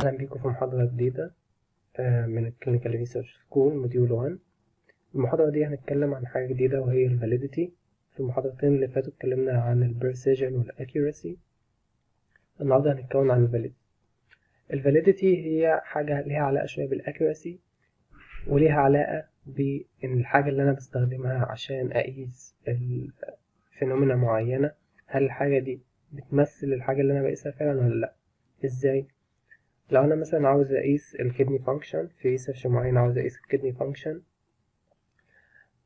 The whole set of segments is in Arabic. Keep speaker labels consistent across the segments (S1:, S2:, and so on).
S1: أهلا بيكم في محاضرة جديدة آه، من ال clinical research school module 1 المحاضرة دي هنتكلم عن حاجة جديدة وهي ال validity في المحاضرتين اللي فاتوا اتكلمنا عن ال precision وال accuracy. النهاردة هنتكلم عن ال validity ال validity هي حاجة ليها علاقة شوية بال accuracy وليها علاقة بإن الحاجة اللي أنا بستخدمها عشان أقيس phenomena معينة هل الحاجة دي بتمثل الحاجة اللي أنا بقيسها فعلا ولا لأ؟ إزاي؟ لو أنا مثلا عاوز أقيس ال kidney function في research معين عاوز أقيس ال kidney function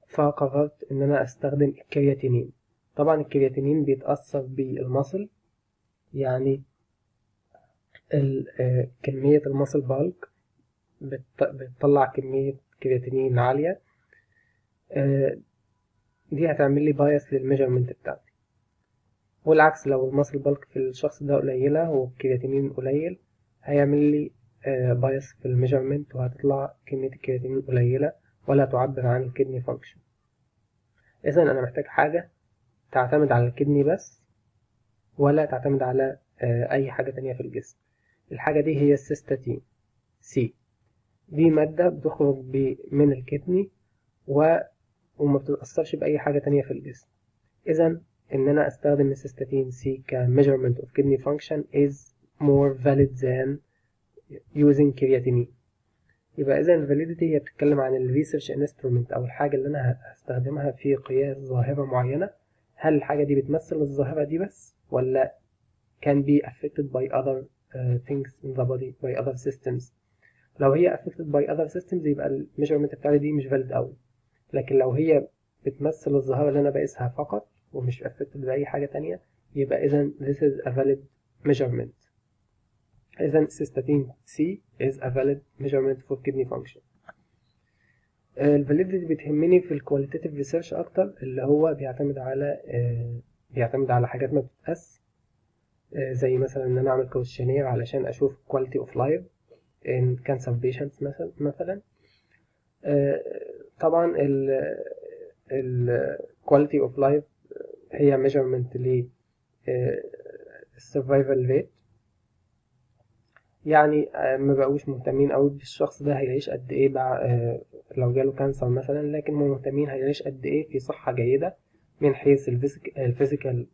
S1: فقررت إن أنا أستخدم الكرياتينين. طبعا الكرياتينين بيتأثر بال muscle يعني كمية ال muscle bulk بتطلع كمية كرياتينين عالية. دي هتعمل لي bias لل measurement بتاعتي. والعكس لو ال muscle bulk في الشخص ده قليلة والكرياتينين قليل هيعمل لي bias في ال measurement وهتطلع كمية الكرياتين قليلة ولا تعبر عن ال kidney function إذا أنا محتاج حاجة تعتمد على ال kidney بس ولا تعتمد على أي حاجة تانية في الجسم. الحاجة دي هي ال cystatin C دي مادة بتخرج من ال kidney و... وما بتتأثرش بأي حاجة تانية في الجسم. إذا إن أنا أستخدم ال cystatin C ك measurement of kidney function is more valid than using creatinine يبقى إذا validity هي بتتكلم عن ال research instrument أو الحاجة اللي أنا هستخدمها في قياس ظاهرة معينة هل الحاجة دي بتمثل الظاهرة دي بس ولا can be affected by other uh, things in the body by other systems لو هي affected by other systems يبقى ال measurement بتاعتي دي مش valid أوي لكن لو هي بتمثل الظاهرة اللي أنا بقيسها فقط ومش affected بأي حاجة تانية يبقى إذا this is a valid measurement إذا cystatin C is a valid measurement for kidney function. ال validity بتهمني في ال qualitative research أكتر اللي هو بيعتمد على بيعتمد على حاجات ما بتتقاس زي مثلا إن أنا أعمل questionnaire علشان أشوف quality of life in cancer patients مثلا مثلا طبعا ال ال quality of life هي measurement ل survival rate يعني ما بقوش مهتمين قوي بالشخص ده هيعيش قد إيه بقى لو جاله كانسر مثلا. لكن مهتمين هيعيش قد إيه في صحة جيدة من حيث ال physical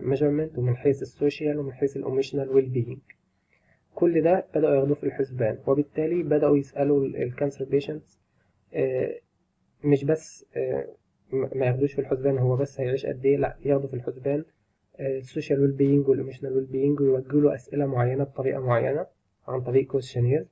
S1: measurement ومن حيث ال social ومن حيث ال emotional well-being كل ده بدأوا ياخدوه في الحسبان. وبالتالي بدأوا يسألوا ال cancer patients مش بس ما ياخدوش في الحسبان هو بس هيعيش قد إيه؟ لا ياخدوا في الحسبان ال social well-being وال emotional well-being ويوجهوا له أسئلة معينة بطريقة معينة. عن طريق questionnaires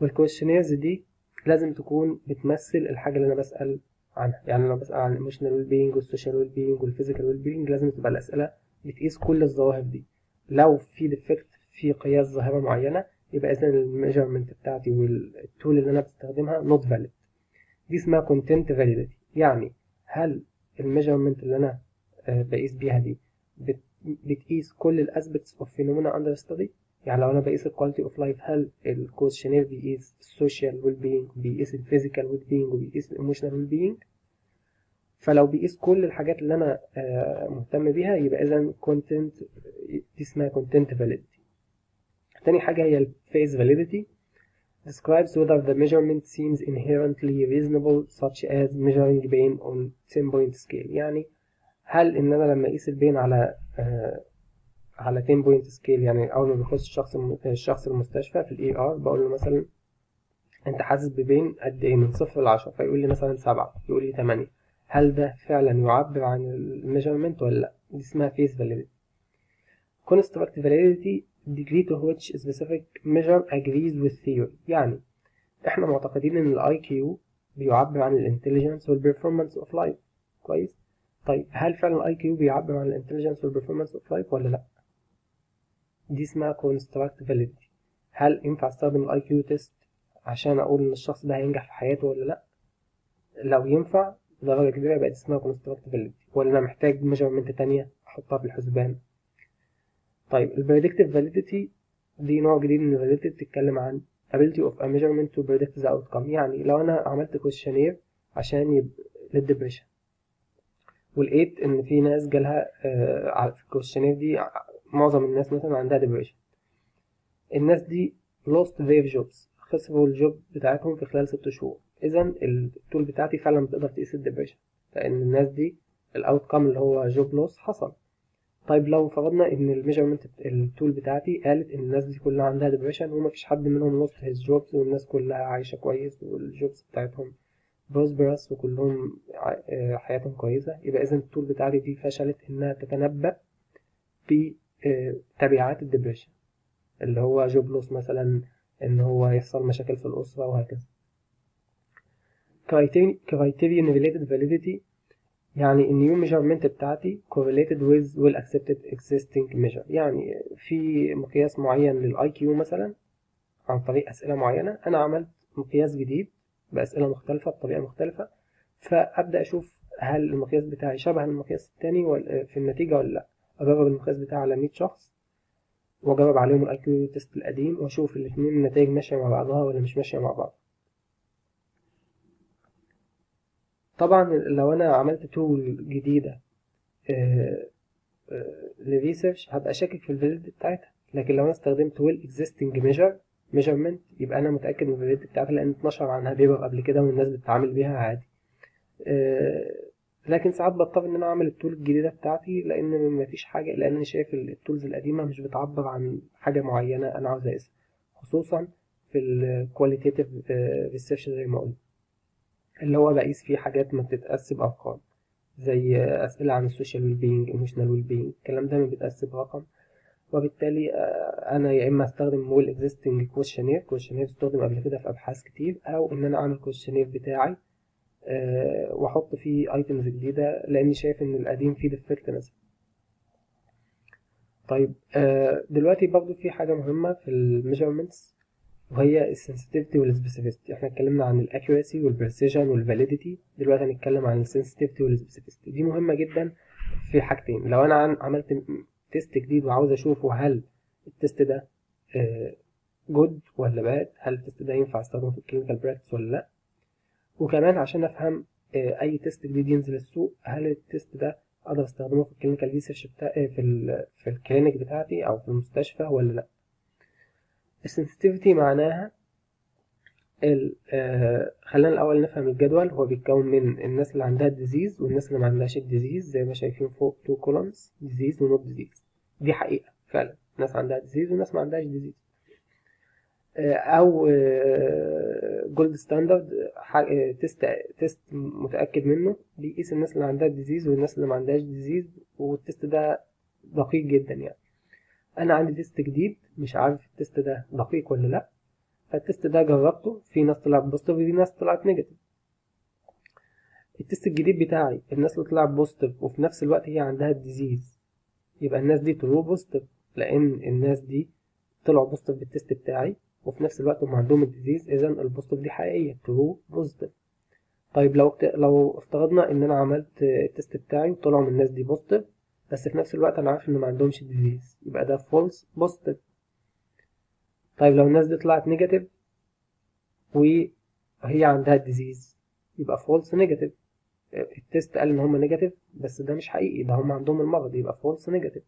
S1: وال questionnaires دي لازم تكون بتمثل الحاجة اللي أنا بسأل عنها. يعني لو بسأل عن ال emotional well-being وال social well-being وال physical well-being لازم تبقى الأسئلة بتقيس كل الظواهر دي. لو في defect في قياس ظاهرة معينة يبقى اذا ال measurement بتاعتي وال tool اللي أنا بستخدمها not valid دي اسمها content validity يعني هل ال measurement اللي أنا بقيس بيها دي بتقيس كل ال aspects of phenomena under study يعني لو أنا بقيس ال quality of life هل ال questionnaire بيقيس ال social well-being بيقيس ال physical well-being وبيقيس ال emotional well-being فلو بيقيس كل الحاجات اللي أنا مهتم بيها يبقى اذا content دي اسمها content validity تاني حاجة هي ال face validity describes whether the measurement seems inherently reasonable such as measuring pain on 10 point scale. يعني هل إن أنا لما أقيس ال pain على آه على 10 point scale يعني أول ما بيخش الشخص الشخص المستشفى في ال ER بقول له مثلا أنت حاسس بـ pain قد إيه؟ من صفر لعشرة فيقول لي مثلا سبعة يقول لي تمانية. هل ده فعلا يعبر عن ال measurement ولا لأ؟ دي اسمها face validity construct validity degree to which specific measure agrees with theory. يعني إحنا معتقدين إن ال IQ بيعبر عن ال intelligence وال performance of life كويس؟ طيب هل فعلا ال IQ بيعبر عن ال intelligence وال performance of life ولا لأ؟ دي اسمها construct validity. هل ينفع أستخدم ال IQ test عشان أقول إن الشخص ده هينجح في حياته ولا لأ؟ لو ينفع درجة كبيرة يبقى دي اسمها construct validity. ولا أنا محتاج measurement تانية أحطها في الحسبان؟ طيب ال predictive validity دي نوع جديد من ال validity بتتكلم عن ability of a measurement to predict the outcome. يعني لو أنا عملت questionnaire عشان يب... لل depression ولقيت إن في ناس جالها آه في ال questionnaire دي معظم الناس مثلا عندها depression الناس دي lost their jobs خسروا ال job بتاعتهم في خلال ست شهور. اذا ال tool بتاعتي فعلا بتقدر تقيس ال depression لأن الناس دي ال outcome اللي هو job loss حصل. طيب لو فرضنا إن ال measurement ال tool بتاعتي قالت إن الناس دي كلها عندها depression ومفيش حد منهم lost his jobs والناس كلها عايشة كويس وال jobs بتاعتهم prosperous وكلهم حياتهم كويسة يبقى اذا ال tool بتاعتي دي فشلت إنها تتنبأ بتبعات ال depression اللي هو job loss مثلا إن هو يحصل مشاكل في الأسرة وهكذا. Criterion related validity يعني ال new measurement بتاعتي correlated with well accepted existing measure. يعني في مقياس معين لل IQ مثلا عن طريق أسئلة معينة أنا عملت مقياس جديد بأسئلة مختلفة بطريقة مختلفة فأبدأ أشوف هل المقياس بتاعي شبه المقياس التاني في النتيجة ولا لأ. أجرب المقياس بتاعي على 100 شخص وأجرب عليهم ال IQ test القديم وأشوف الاتنين النتائج ماشية مع بعضها ولا مش ماشية مع بعض. طبعا لو أنا عملت tool جديدة لل research هبقى شاكك في ال validity بتاعتها. لكن لو أنا استخدمت well existing measure measurement يبقى أنا متأكد من ال validity بتاعتها لأن اتنشر عنها paper قبل كده والناس بتتعامل بيها عادي. لكن ساعات بضطر إن أنا أعمل ال tool الجديدة بتاعتي لأن مفيش حاجة لأن أنا شايف ال tools القديمة مش بتعبر عن حاجة معينة أنا عاوز اقيسها خصوصا في ال qualitative research زي ما قلت. اللي هو بقيس فيه حاجات ما بتتقاس بأرقام زي أسئلة عن ال social well-being emotional well-being الكلام ده ما بيتقاس برقم وبالتالي أنا يا إما أستخدم well existing questionnaire questionnaire استخدم قبل كده في أبحاث كتير أو إن أنا أعمل questionnaire بتاعي وأحط فيه items جديدة لأني شايف إن القديم فيه defect مثلا. طيب دلوقتي برضو في حاجة مهمة في ال measurements وهي ال sensitivity وال specificity إحنا اتكلمنا عن ال accuracy وال precision وال validity دلوقتي هنتكلم عن ال sensitivity وال specificity دي مهمة جدا في حاجتين. لو أنا عملت test جديد وعاوز أشوفه هل ال test ده good ولا bad هل ال test ده ينفع أستخدمه في ال clinical practice ولا لأ؟ وكمان عشان أفهم أي test جديد ينزل السوق هل ال test ده أقدر أستخدمه في ال clinical research بتاعي في ال في ال clinic بتاعتي أو في المستشفى ولا لأ؟ ال sensitivity معناها ال آه خلينا الأول نفهم الجدول. هو بيتكون من الناس اللي عندها ال disease والناس اللي ما عندهاش ال disease زي ما شايفين فوق two columns disease و not disease دي حقيقة فعلا. ناس عندها disease وناس ما عندهاش disease آه أو gold standard test test متأكد منه. بيقيس الناس اللي عندها ال disease والناس اللي ما عندهاش disease وال test ده دقيق جدا يعني. أنا عندي test جديد مش عارف ال test ده دقيق ولا لأ. فال test ده جربته في ناس طلعت positive وفي ناس طلعت negative ال test الجديد بتاعي الناس اللي طلعت positive وفي نفس الوقت هي عندها ال disease يبقى الناس دي true positive لأن الناس دي طلعوا positive بال test بتاعي. وفي نفس الوقت هم عندهم ال disease اذا ال positive دي حقيقية true positive طيب لو لو افترضنا إن أنا عملت ال test بتاعي وطلعوا من الناس دي positive بس في نفس الوقت أنا عارف إن ما عندهمش disease يبقى ده false positive طيب لو الناس دي طلعت negative وهي عندها ال disease يبقى false negative ال test قال إن هم negative بس ده مش حقيقي ده هم عندهم المرض يبقى false negative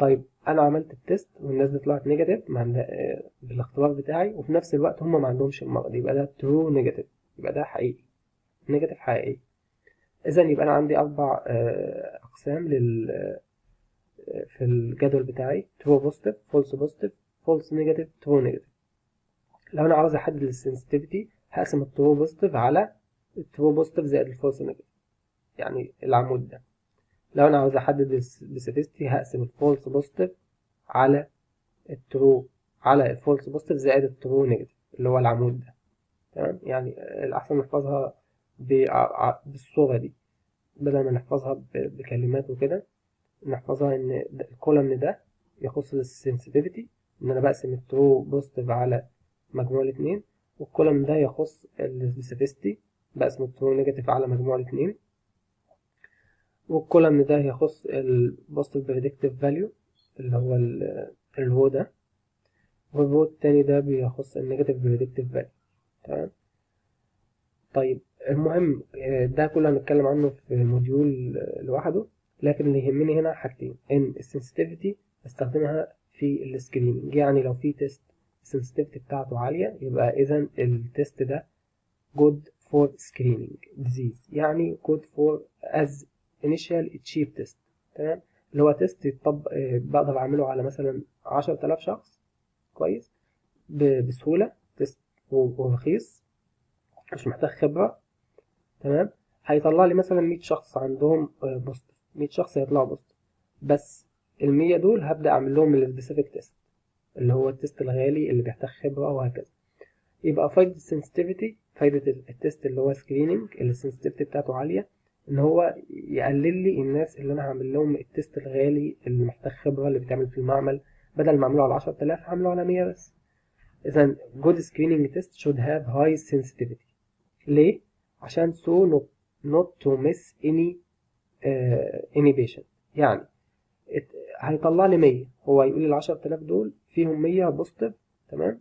S1: طيب أنا عملت ال test والناس دي طلعت negative بالاختبار بتاعي وفي نفس الوقت هم ما عندهمش المرض يبقى ده true negative يبقى ده حقيقي negative حقيقي. اذا يبقى أنا عندي أربع أقسام لل في الجدول بتاعي true positive false positive false negative true negative لو أنا عاوز أحدد ال sensitivity هقسم ال true positive على ال true positive زائد ال false negative يعني العمود ده. لو أنا عاوز أحدد ال specificity هقسم ال false positive على ال true على ال false positive زائد ال true negative اللي هو العمود ده. تمام؟ يعني الأحسن نحفظها بالصورة دي. بدل ما نحفظها بكلمات وكده نحفظها إن ال column ده يخص ال sensitivity إن أنا بقسم ال true positive على مجموع الاتنين وال column ده يخص ال specificity بقسم ال true negative على مجموع الاتنين. وال column ده يخص ال positive predictive value اللي هو ال row ده. وال row التاني ده بيخص ال negative predictive value تمام؟ طيب المهم ده كله هنتكلم عنه في module لوحده لكن اللي يهمني هنا حاجتين إن ال sensitivity استخدمها في ال screening يعني لو في test ال sensitivity بتاعته عالية يبقى إذا ال test ده good for screening disease. يعني good for as initial cheap test تمام؟ اللي هو test يطب بقدر أعمله على مثلا عشرة آلاف شخص. كويس؟ بسهولة. test ورخيص. مش محتاج خبرة. تمام؟ هيطلع لي مثلا مية شخص عندهم positive مية شخص هيطلعوا positive بس المية دول هبدأ أعمل لهم ال specific test اللي هو ال test الغالي اللي بيحتاج خبرة وهكذا. يبقى فايدة ال sensitivity فايدة ال test اللي هو screening اللي ال sensitivity بتاعته عالية. إن هو يقلل لي الناس اللي أنا هعمل لهم ال test الغالي اللي محتاج خبرة اللي بيتعمل في المعمل. بدل ما أعمله على عشرة آلاف هعمله على مية بس. إذا good screening test should have high sensitivity. ليه؟ عشان so not, not to miss any uh, any patient. يعني هيطلع لي 100 هو يقول لي ال 10000 دول فيهم 100 positive تمام؟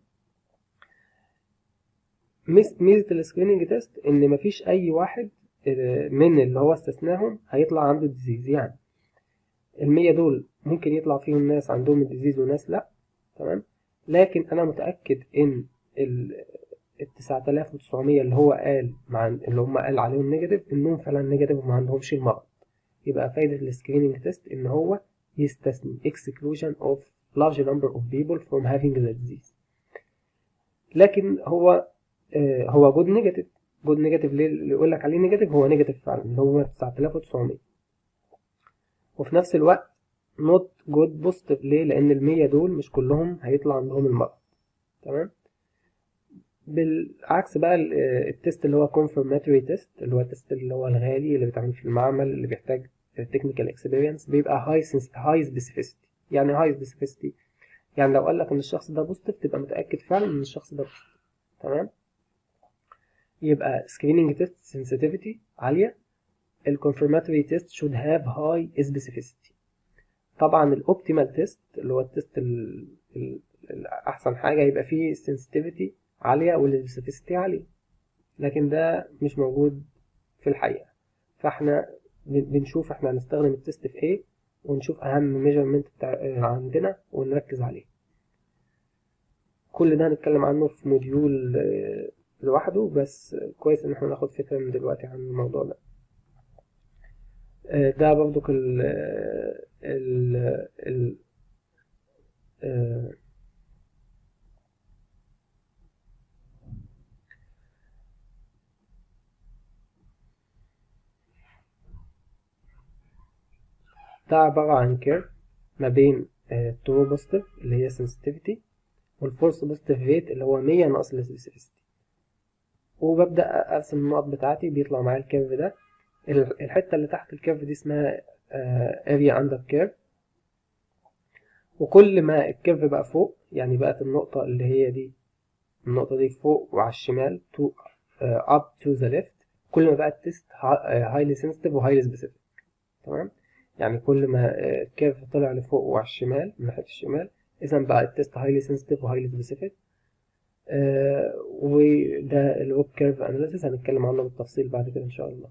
S1: ميزة ال screening test إن مفيش أي واحد من اللي هو استثناهم هيطلع عنده disease يعني. المية دول ممكن يطلع فيهم ناس عندهم ال disease وناس لا تمام؟ لكن أنا متأكد إن ال 9900 اللي هو قال مع اللي هم قال عليهم negative إنهم فعلا negative وما عندهمش المرض. يبقى فايدة ال screening test إن هو يستثني exclusion of large number of people from having the disease. لكن هو آه هو good negative good negative ليه؟ اللي يقول لك عليه negative هو negative فعلا اللي هو 9900 وفي نفس الوقت not good positive ليه؟ لأن المية دول مش كلهم هيطلع عندهم المرض. تمام؟ بالعكس بقى ال test اللي هو confirmatory test اللي هو ال test اللي هو الغالي اللي بيتعمل في المعمل اللي بيحتاج technical experience بيبقى high high specificity. يعني high specificity. يعني لو قال لك إن الشخص ده positive تبقى متأكد فعلا إن الشخص ده positive تمام؟ يبقى screening test sensitivity عالية. ال confirmatory test should have high specificity. طبعا ال optimal test اللي هو ال test الاحسن حاجة يبقى فيه sensitivity عالية وال specificity عالية. لكن ده مش موجود في الحقيقة. فاحنا بنشوف إحنا هنستخدم ال test في إيه ونشوف أهم measurement عندنا ونركز عليه. كل ده هنتكلم عنه في module لوحده بس كويس إن إحنا ناخد فكرة من دلوقتي عن الموضوع ده. ده برضو ال ال ال ده عبارة عن curve ما بين ال true positive اللي هي sensitivity وال false positive rate اللي هو مية ناقص ال specificity وببدأ أرسم النقط بتاعتي بيطلع معايا ال curve ده. الحتة اللي تحت ال curve دي اسمها area under curve وكل ما ال curve بقى فوق يعني بقت النقطة اللي هي دي النقطة دي فوق وعلى الشمال uh, up to the left. كل ما بقى ال test highly sensitive و highly specific. تمام؟ يعني كل ما ال curve طلع لفوق وعلى الشمال من ناحية الشمال إذا بقى ال test highly sensitive و highly specific. آه وده ال ROC curve analysis هنتكلم عنه بالتفصيل بعد كده إن شاء الله.